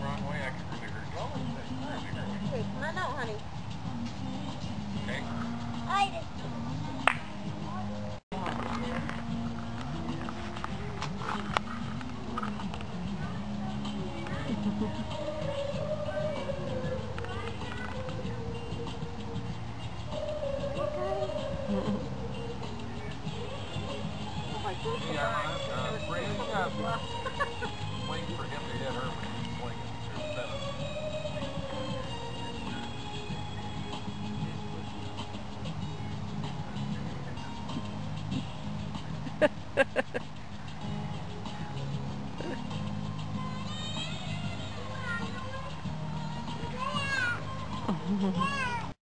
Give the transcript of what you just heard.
might swing the wrong way, I could really hurt you. Really hurt you. Here, come on out, honey. Okay? I just... Yeah, uh, Brady. Waiting oh.